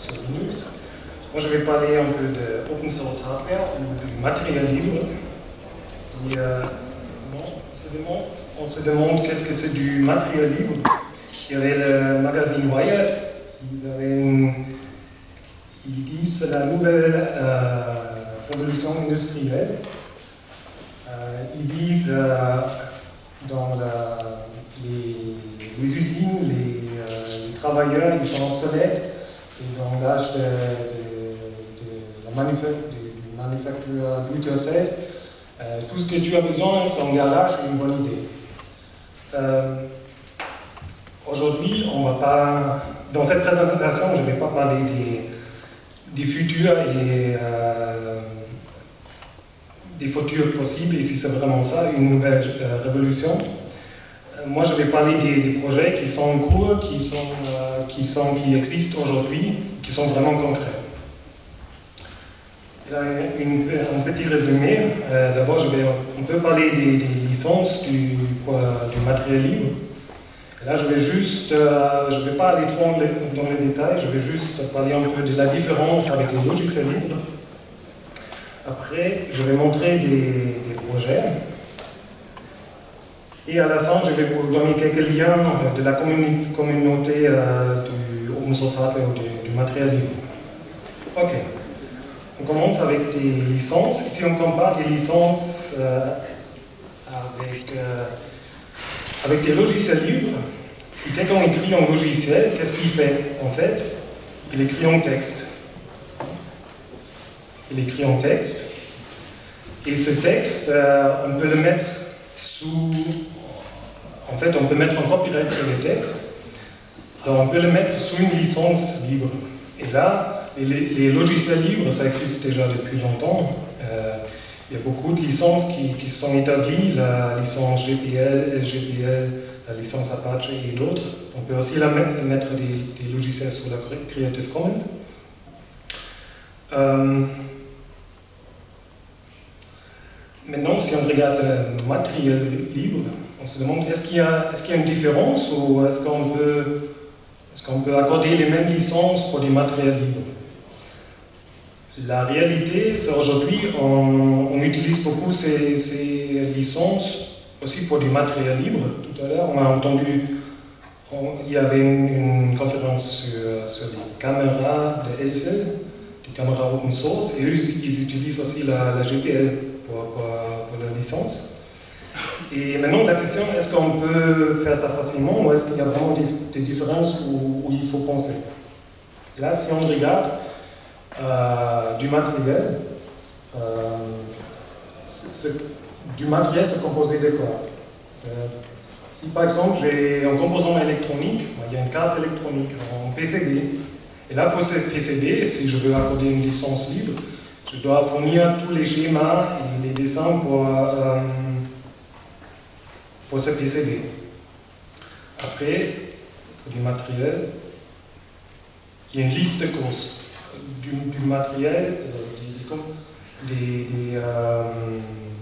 sur Linux. Moi, je vais parler un peu de open source hardware ou du matériel libre. Et, euh, on se demande, qu'est-ce que c'est du matériel libre. Il y avait le magazine Wired, ils, avaient ils disent la nouvelle euh, révolution industrielle. Euh, ils disent dans les, usines, les, travailleurs, ils sont obsolètes. Dans l'âge de, la manufacture do it yourself, euh, tout ce que tu as besoin, c'est un garage une bonne idée. Euh, aujourd'hui, on va pas. Dans cette présentation, je ne vais pas parler des, futurs et euh, des futurs possibles, et si c'est vraiment ça, une nouvelle révolution. Moi, je vais parler des, projets qui sont en cours, qui, sont, qui, sont, qui existent aujourd'hui, qui sont vraiment concrets un petit résumé. Euh, d'abord, on peut parler des, licences du, du, matériel libre. là, je vais juste, euh, je ne vais pas aller trop dans les détails, je vais juste parler un peu de la différence avec les logiciels libres. Après, je vais montrer des, projets. Et à la fin, je vais vous donner quelques liens de la communauté euh, du open ou du, matériel libre. Ok. On commence avec des licences. Si on compare des licences euh, avec, euh, avec des logiciels libres, si quelqu'un écrit un logiciel, qu'est-ce qu'il fait En fait, il écrit en texte. Il écrit en texte. Et ce texte, euh, on peut le mettre En fait, on peut mettre un copyright sur le texte. Alors, on peut le mettre sous une licence libre. Et là, les, logiciels libres, ça existe déjà depuis longtemps. Euh, il y a beaucoup de licences qui, sont établies, la licence GPL, la licence Apache et d'autres. On peut aussi la mettre, des, logiciels sur la Creative Commons. Euh, maintenant, si on regarde le matériel libre, on se demande est-ce qu'il y, a une différence ou est-ce qu'on peut, accorder les mêmes licences pour des matériels libres la réalité, c'est aujourd'hui, on, utilise beaucoup ces, licences aussi pour du matériel libre. Tout à l'heure, on a entendu, il y avait une, conférence sur, les caméras de Eiffel, des caméras open source, et eux, ils utilisent aussi la, GPL pour, la licence. Et maintenant, la question, est-ce qu'on peut faire ça facilement ou est-ce qu'il y a vraiment des, différences où, il faut penser? Là, si on regarde, euh, du matériel. Euh, du matériel, c'est composé de quoi? Si par exemple j'ai un composant électronique, il y a une carte électronique en PCB, et là pour ce PCB, si je veux accorder une licence libre, je dois fournir tous les schémas et les dessins pour, euh, pour ce PCB. Après, pour du matériel, il y a une liste de causes du, matériel, euh, des, euh,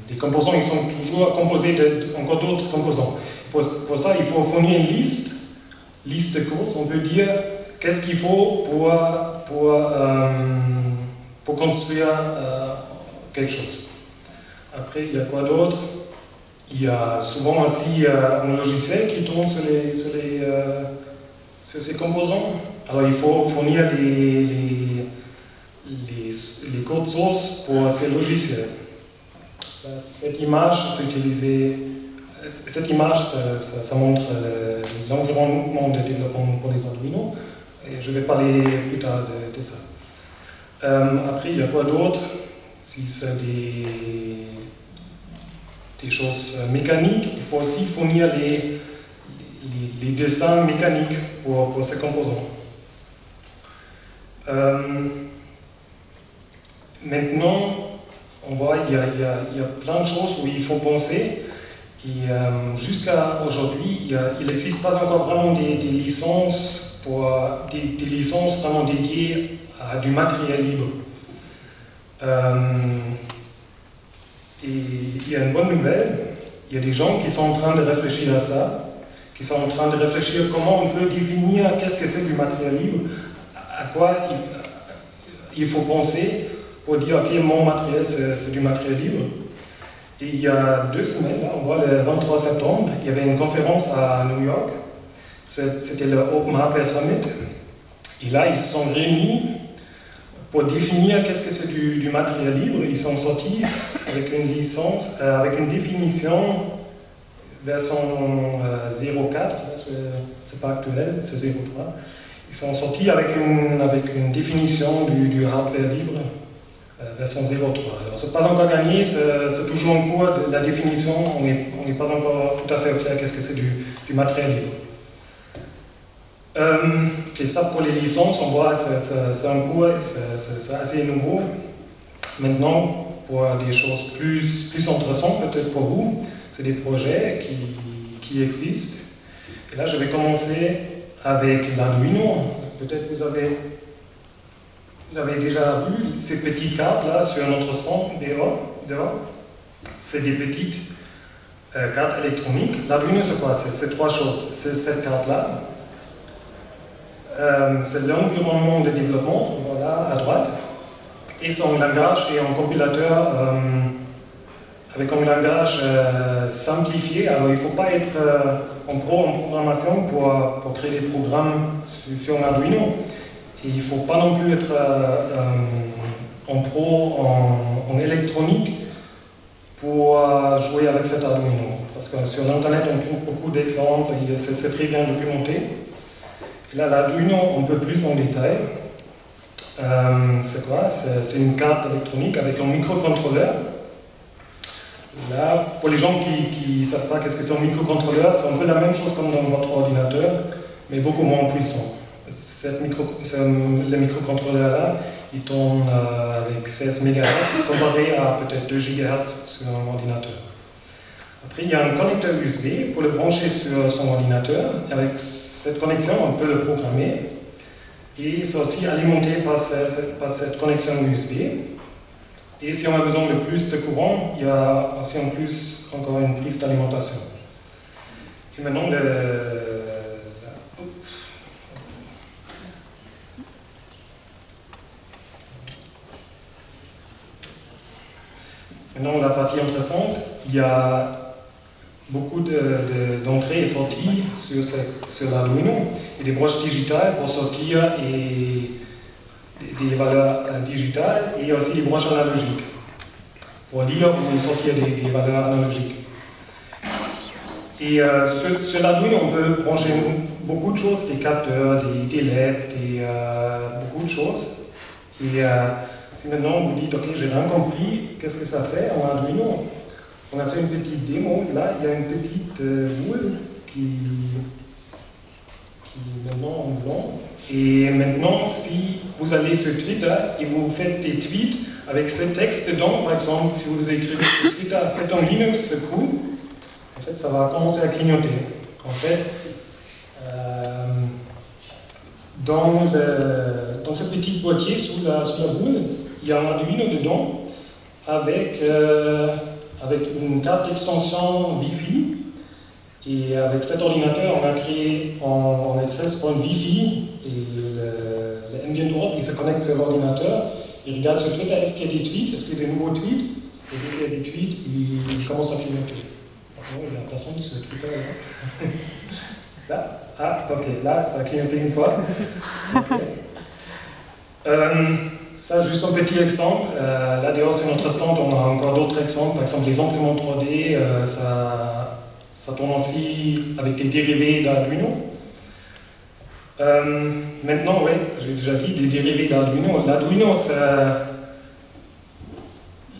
des, composants, ils sont toujours composés de, encore d'autres composants. Pour, ça, il faut fournir une liste, liste de causes. On peut dire qu'est-ce qu'il faut pour, pour, euh, pour construire quelque chose. Après, il y a quoi d'autre? Il y a souvent aussi un logiciel qui tourne sur, les, sur, les, sur ces composants. Alors, il faut fournir les les, les codes sources pour ces logiciels. Cette image, cette image, ça, montre l'environnement de développement pour les Arduino, et je vais parler plus tard de, ça. Euh, après, il y a quoi d'autre? Si c'est des, des, choses mécaniques, il faut aussi fournir les, les, dessins mécaniques pour, pour ces composants. Euh, Maintenant, on voit qu'il y, y, a plein de choses où il faut penser. Euh, jusqu'à aujourd'hui, il n'existe pas encore vraiment des, licences pour des, licences vraiment dédiées à du matériel libre. Euh, et il y a une bonne nouvelle, il y a des gens qui sont en train de réfléchir à ça, qui sont en train de réfléchir comment on peut définir qu'est-ce que c'est du matériel libre à quoi il, faut penser pour dire, ok, mon matériel, c'est du matériel libre. Et il y a deux semaines, on voit le 23 septembre, il y avait une conférence à New York. C'était le Open Hardware Summit. Et là, ils se sont réunis pour définir qu'est-ce que c'est du, matériel libre. Ils sont sortis avec une licence, euh, avec une définition version 0.4, euh, c'est pas actuel, c'est 0.3. Ils sont sortis avec une, définition du, hardware libre, euh, version 0.3. Alors, c'est pas encore gagné, c'est toujours en cours la définition, on n'est pas encore tout à fait clair qu'est-ce que c'est du, du, matériel libre. Euh, et ça, pour les licences, on voit, c'est un cours, c'est assez nouveau. Maintenant, pour des choses plus, plus intéressantes, peut-être pour vous, c'est des projets qui, qui, existent. Et là, je vais commencer avec l'Arduino. Peut-être vous avez, vous avez déjà vu ces petites cartes là sur notre stand dehors. C'est des petites euh, cartes électroniques. L'Arduino, c'est quoi? C'est trois choses. C'est cette carte-là. Euh, c'est l'environnement de développement, voilà, à droite. Et son langage et un compilateur. Euh, avec un langage euh, simplifié. Alors il ne faut pas être en pro en programmation pour, pour créer des programmes sur, sur Arduino. Et il ne faut pas non plus être en pro en, électronique pour jouer avec cet Arduino. Parce que sur Internet, on trouve beaucoup d'exemples, c'est très bien documenté. Là, l'Arduino, un peu plus en détail. c'est quoi? C'est une carte électronique avec un microcontrôleur Là, pour les gens qui ne savent pas qu'est-ce que c'est un microcontrôleur, c'est un peu la même chose comme dans votre ordinateur, mais beaucoup moins puissant. Cette micro, le microcontrôleur-là, il tourne euh, avec 16 MHz comparé à peut-être 2 GHz sur un ordinateur. Après, il y a un connecteur USB pour le brancher sur son ordinateur. Avec cette connexion, on peut le programmer. Et c'est aussi alimenté par cette, connexion USB. Et si on a besoin de plus de courant, il y a aussi en plus encore une prise d'alimentation. Et maintenant, le, Maintenant, la partie intéressante, il y a beaucoup d'entrées et sorties sur, sur l'Arduino et des broches digitales pour sortir et des valeurs digitales et aussi des branches analogiques pour lire ou sortir des, valeurs analogiques. Et euh, sur, l'Arduino, on peut brancher beaucoup de choses, des capteurs, des, des LED, des, euh, beaucoup de choses. Et euh, si maintenant vous dites, ok, j'ai rien compris, qu'est-ce que ça fait en Arduino On a fait une petite démo, là il y a une petite boule qui, qui maintenant en blanc. Et maintenant, si vous allez sur Twitter et vous faites des tweets avec ce texte dedans, par exemple, si vous écrivez sur Twitter, faites un Linux ce coup, en fait, ça va commencer à clignoter. En fait, euh, dans, dans ce petit boîtier sous la, sous la boule, il y a un Arduino dedans avec, euh, avec une carte d'extension Wi-Fi. Et avec cet ordinateur, on a créé en, Access Point Wi-Fi et le, vient Europe, il se connecte sur l'ordinateur, il regarde sur Twitter, est-ce qu'il y a des tweets, est-ce qu'il y a des nouveaux tweets, et dès qu'il y a des tweets, il commence à clignoter. il y a personne sur Twitter là. là? Ah, ok, là, ça a clignoté une fois. Euh, ça, juste un petit exemple. Euh, là, dehors, sur notre stand, on a encore d'autres exemples. Par exemple, les imprimantes 3D, euh, ça, ça tourne aussi avec des dérivés d'Arduino. Euh, maintenant, oui, j'ai déjà dit des dérivés d'Arduino. L'Arduino,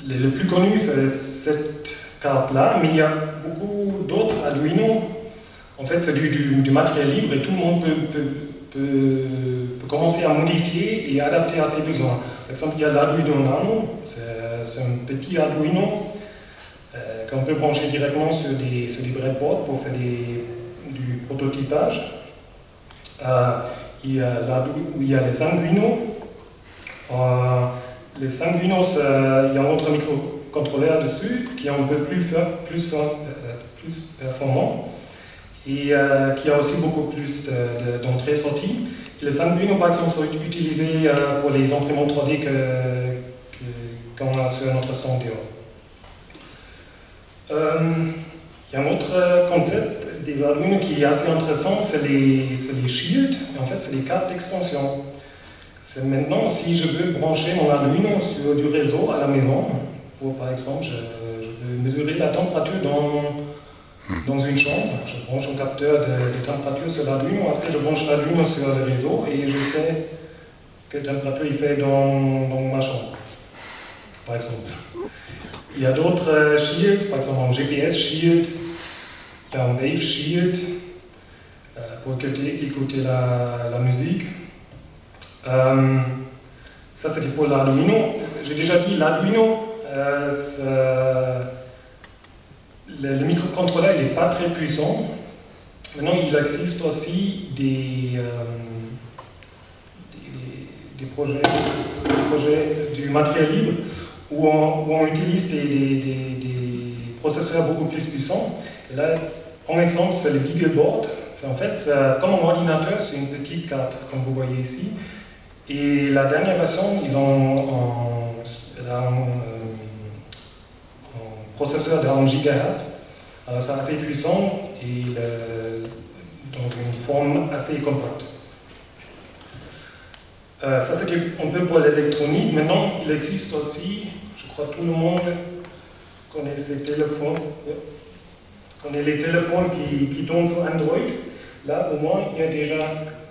le, le plus connu, c'est cette carte-là, mais il y a beaucoup d'autres Arduino. En fait, c'est du, matériel libre et tout le monde peut, commencer à modifier et adapter à ses besoins. Par exemple, il y a l'Arduino Nano, c'est un petit Arduino euh, qu'on peut brancher directement sur des, sur des breadboards pour faire du prototypage. Euh, il, y a les Sanguinos. Euh, les Sanguinos, il y a un autre microcontrôleur dessus qui est un peu plus, plus, plus performant. Et euh, qui a aussi beaucoup plus d'entrées-sorties. Les Arduino, par exemple, sont utilisés pour les imprimantes 3D qu'on a sur notre stand il y a un autre concept des Arduino qui est assez intéressant, c'est les, les shields. En fait, c'est les cartes d'extension. C'est maintenant, si je veux brancher mon Arduino sur du réseau à la maison, pour par exemple, je, veux mesurer la température dans, dans une chambre, je branche un capteur de, température sur l'Arduino, après je branche l'Arduino sur le réseau et je sais quelle température il fait dans, dans ma chambre, par exemple. Il y a d'autres euh, shields, par exemple un GPS shield, un Wave shield, euh, pour écouter, la musique. Euh, ça, c'était pour l'Arduino. J'ai déjà dit, l'Arduino, euh, le, microcontrôleur n'est pas très puissant. Maintenant, il existe aussi des, euh, des, projets, du matériel libre où on, utilise des, processeurs beaucoup plus puissants. là, en exemple, c'est le Beagleboard. C'est en fait, comme un ordinateur, c'est une petite carte, comme vous voyez ici. Et la dernière version, ils ont un, processeur de 1 GHz. Alors c'est assez puissant et dans une forme assez compacte. Euh, ça c'est un peu pour l'électronique. Maintenant, il existe aussi, je crois tout le monde connaît ces téléphones, connaît les téléphones qui, qui tournent sur Android. Là, au moins, il y a déjà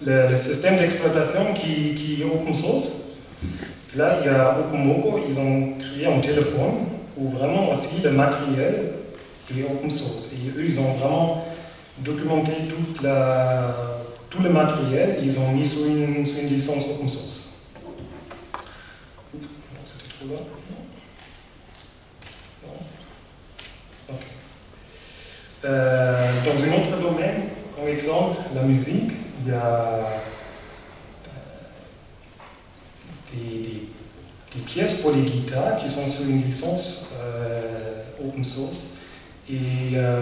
le, système d'exploitation qui, qui, est open source. Là, il y a OpenMoko, ils ont créé un téléphone où vraiment aussi le matériel est open source. Et eux, ils ont vraiment documenté tout le matériel, ils ont mis sous une, sous une licence open source. Euh, dans un autre domaine, comme exemple, la musique, il y a euh, des, pièces pour les guitares qui sont sous une licence euh, open source. Et euh,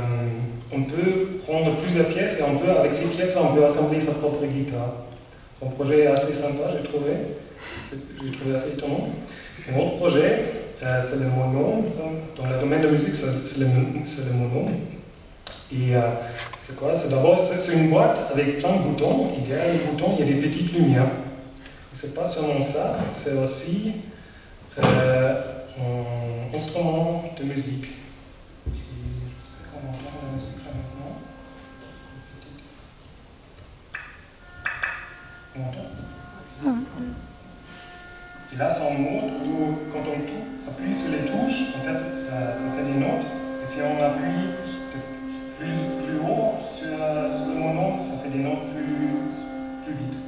on peut prendre plusieurs pièces et on peut, avec ces pièces-là, on peut assembler sa propre guitare. Un projet assez sympa, j'ai trouvé. J'ai trouvé assez étonnant. Un autre projet, c'est le mono. Dans le domaine de musique, c'est le, le mono. Et euh, c'est quoi? C'est d'abord c'est une boîte avec plein de boutons, et derrière les boutons, il y a des petites lumières. C'est pas seulement ça, c'est aussi euh, instrument de musique. Et j'espère qu'on entend la musique là maintenant. On entend Et là, c'est un mode où, quand on appuie sur les touches, en fait, ça, ça fait des notes. Et si on appuie plus, plus haut sur, sur le moment, ça fait des notes plus, plus vite.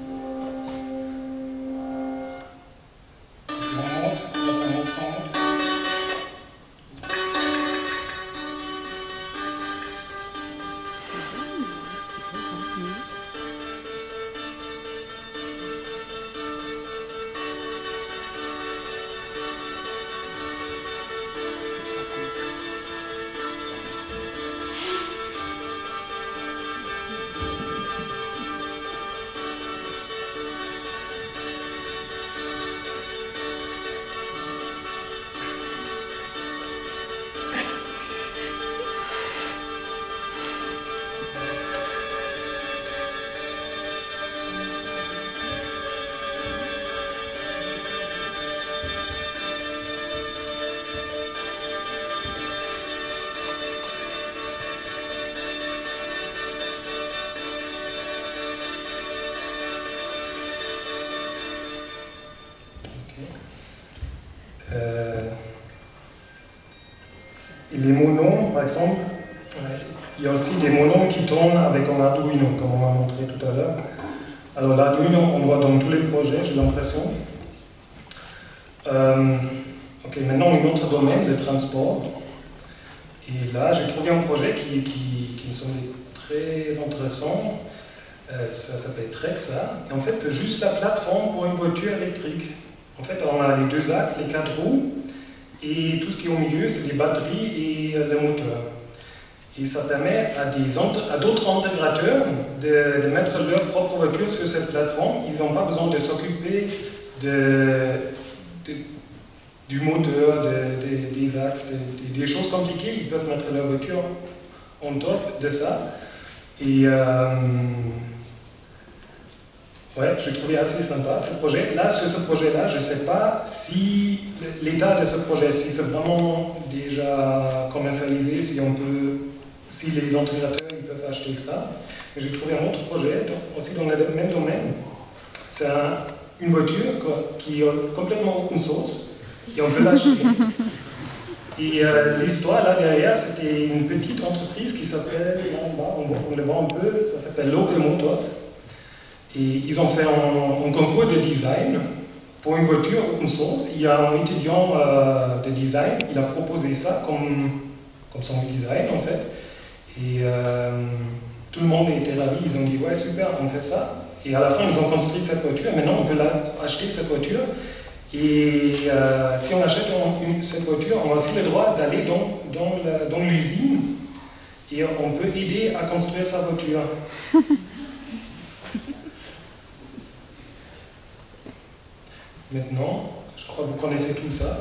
Un Arduino, comme on a montré tout à l'heure. Alors l'Arduino, on voit dans tous les projets, j'ai l'impression. Euh, ok, maintenant un autre domaine, le transport. Et là, j'ai trouvé un projet qui, qui, me semblait très intéressant. Euh, ça s'appelle Trexa. Et en fait, c'est juste la plateforme pour une voiture électrique. En fait, on a les deux axes, les quatre roues, et tout ce qui est au milieu, c'est les batteries et le moteur. Et ça permet à d'autres intégrateurs de, de, mettre leur propre voiture sur cette plateforme. Ils n'ont pas besoin de s'occuper de, du moteur, des axes, des, choses compliquées. Ils peuvent mettre leur voiture en top de ça. Et euh, ouais, j'ai trouvé assez sympa ce projet. Là, sur ce projet-là, je ne sais pas si l'état de ce projet, si c'est vraiment déjà commercialisé, si on peut si les intégrateurs ils peuvent acheter ça. J'ai trouvé un autre projet, aussi dans le même domaine. C'est une voiture qui est complètement open source et on peut l'acheter. Et euh, l'histoire là derrière, c'était une petite entreprise qui s'appelle, on, le voit un peu, ça s'appelle Local Motors. Et ils ont fait un, concours de design pour une voiture open source. Il y a un étudiant euh, de design, il a proposé ça comme, comme son design en fait. Et euh, tout le monde était ravi, ils ont dit ouais super, on fait ça. Et à la fin, ils ont construit cette voiture. Maintenant, on peut acheter cette voiture. Et euh, si on achète cette voiture, on a aussi le droit d'aller dans, dans l'usine et on peut aider à construire sa voiture. Maintenant, je crois que vous connaissez tout ça.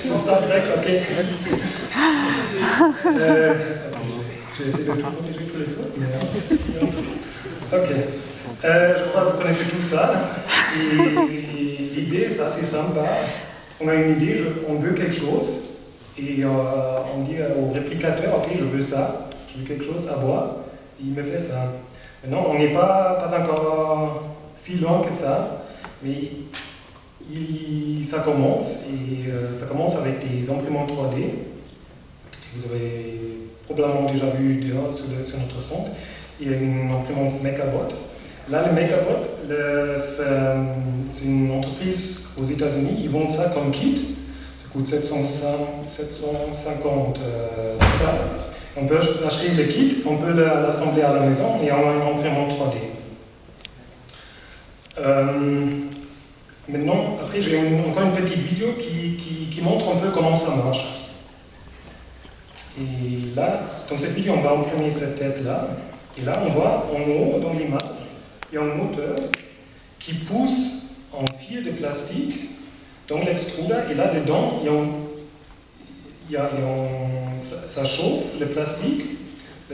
c'est Star Trek, ok. Euh, je mais... Ok. Euh, je crois que vous connaissez tout ça. L'idée, c'est assez sympa. On a une idée, on veut quelque chose, et euh, on dit au réplicateur, ok, je veux ça, je veux quelque chose à boire, il me fait ça. Maintenant, on n'est pas, pas encore si loin que ça, mais ça commence, et euh, ça commence avec des imprimantes 3D. Vous avez probablement déjà vu sur, notre centre. Il y a une imprimante Megabot. Là, le Megabot, c'est une entreprise aux États-Unis, ils vendent ça comme kit. Ça coûte 750 euh, dollars. On peut acheter le kit, on peut l'assembler à la maison et on a une imprimante 3D. Maintenant, après, j'ai encore une petite vidéo qui, montre un peu comment ça marche. Et là, dans cette vidéo, on va imprimer cette tête-là. Et là, on voit en haut, dans l'image, il y a un moteur qui pousse un fil de plastique dans l'extruder. Et là, dedans, il y a, ça, chauffe le plastique.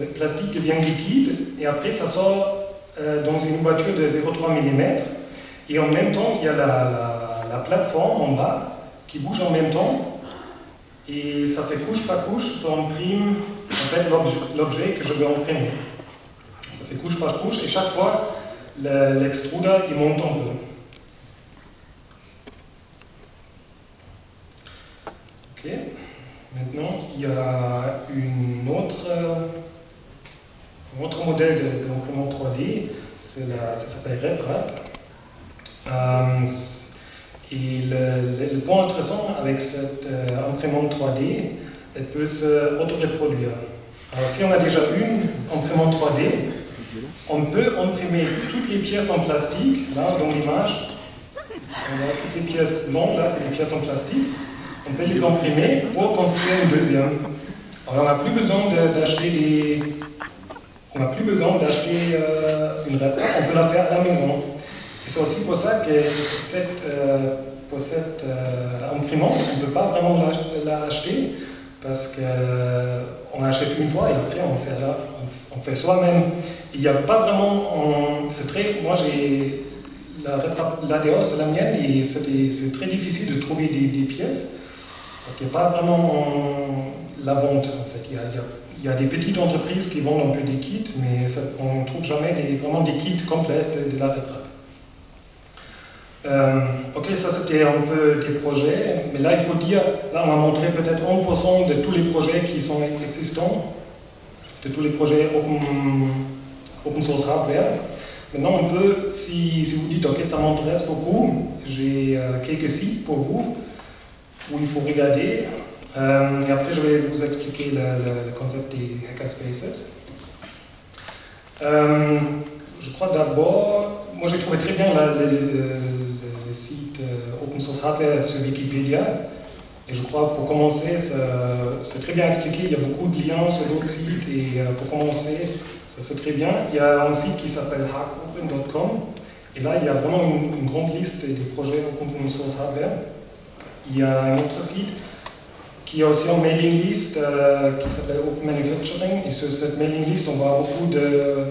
Le plastique devient liquide. Et après, ça sort euh, dans une voiture de 0,3 mm et en même temps, il y a la, plateforme en bas qui bouge en même temps. Et ça fait couche par couche, ça imprime en fait, l'objet que je veux imprimer. Ça fait couche par couche et chaque fois, l'extruder il monte en peu. Ok. Maintenant, il y a une autre, un autre modèle d'imprimante 3D, ça s'appelle RepRap. Euh, et le, point intéressant avec cette euh, imprimante 3D, elle peut se auto-reproduire. Alors si on a déjà une imprimante 3D, on peut imprimer toutes les pièces en plastique, là dans l'image, on a toutes les pièces longues, là c'est les pièces en plastique, on peut les imprimer pour construire une deuxième. Alors on n'a plus besoin d'acheter des... On n'a plus besoin d'acheter une réplique, on peut la faire à la maison. C'est aussi pour ça que cette, euh, pour cette euh, imprimante, on ne peut pas vraiment l'acheter parce qu'on achète une fois et après on fait, on fait soi-même. Il n'y a pas vraiment. C'est très. Moi j'ai. L'ADO, c'est la mienne et c'est très difficile de trouver des, pièces parce qu'il n'y a pas vraiment la vente en fait. Il y, a, il y, a, des petites entreprises qui vendent un peu des kits, mais on ne trouve jamais des, vraiment des kits complets de la rétrap. Euh, ok, ça c'était un peu des projets, mais là il faut dire, là on a montré peut-être 1% de tous les projets qui sont existants, de tous les projets open, source hardware. Maintenant on peut, si, si vous dites ok ça m'intéresse beaucoup, j'ai euh, quelques sites pour vous. où il faut regarder. et après, je vais vous expliquer le, concept des hackerspaces. je crois d'abord, moi j'ai trouvé très bien le, site Open Source Hardware sur Wikipédia. Et je crois pour commencer, c'est très bien expliqué, il y a beaucoup de liens sur d'autres sites et pour commencer, c'est très bien. Il y a un site qui s'appelle hackopen.com et là il y a vraiment une, grande liste des projets open source hardware. Il y a un autre site qui a aussi une mailing list euh, qui s'appelle Open Manufacturing et sur cette mailing list on voit beaucoup de,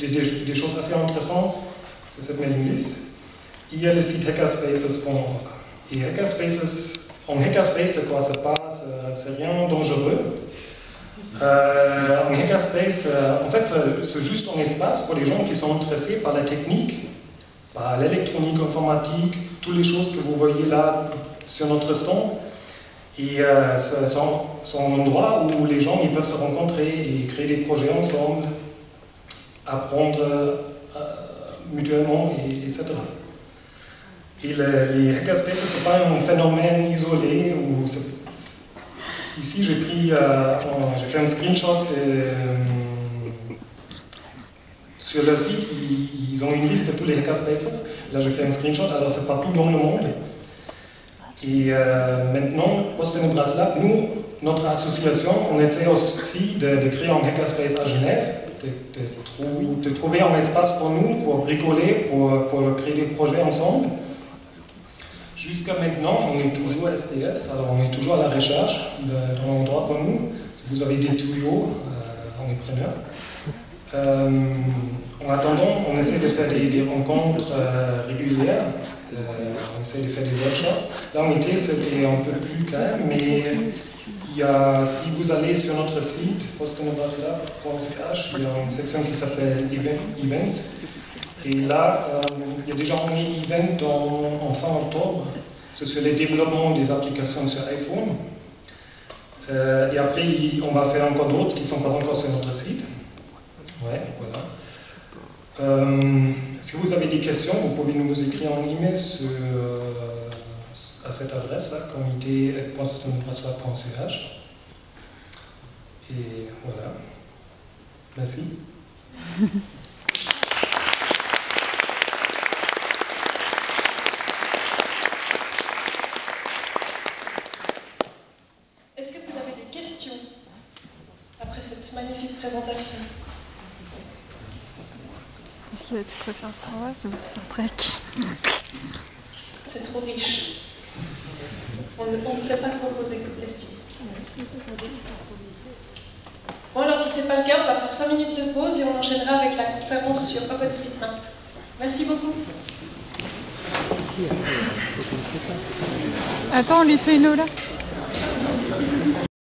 des choses assez intéressantes sur cette mailing list. Il y a le site hackerspaces.org. Et hackerspaces, en hackerspace, c'est quoi C'est pas, c'est rien dangereux. Euh, en hackerspace, euh, en fait, c'est juste un espace pour les gens qui sont intéressés par la technique, par l'électronique, informatique, toutes les choses que vous voyez là sur notre stand. Et euh, c'est un, endroit où les gens ils peuvent se rencontrer et créer des projets ensemble, apprendre euh, mutuellement, et, etc. Et les hackerspaces, ce n'est pas un phénomène isolé Ici, j'ai pris, euh, j'ai fait un screenshot euh, sur le site. Ils, ont une liste de tous les hackerspaces. Là, je fais un screenshot. Alors, c'est partout dans le monde. Et euh, maintenant, Post Braslab, nous, notre association, on essaie aussi de, créer un hackerspace à Genève, de, trouver un espace pour nous, pour bricoler, pour, pour créer des projets ensemble. Jusqu'à maintenant, on est toujours à STF, alors on est toujours à la recherche d'un endroit pour nous. Si vous avez des tuyaux, euh, on est preneur. Euh, en attendant, on essaie de faire des, rencontres euh, régulières, on essaie de faire des workshops. Là, en été, c'était un peu plus calme, mais y a, si vous allez sur notre site, postenobasla.ch, il y a une section qui s'appelle Events, et là, euh, il y a déjà un event en, fin octobre, c'est sur le développement des applications sur iPhone. Euh, et après, on va faire encore d'autres qui ne sont pas encore sur notre site. Ouais, voilà. Euh, si vous avez des questions, vous pouvez nous écrire en email sur, à cette adresse-là, comité.ch. Et voilà. Merci. présentation. Est-ce que tu préfères Star Wars ou Star Trek? C'est trop riche. On ne, sait pas trop poser comme question. Bon alors si c'est pas le cas, on va faire 5 minutes de pause et on enchaînera avec la conférence sur OpenStreetMap. Merci beaucoup. Attends, on lui fait une eau là?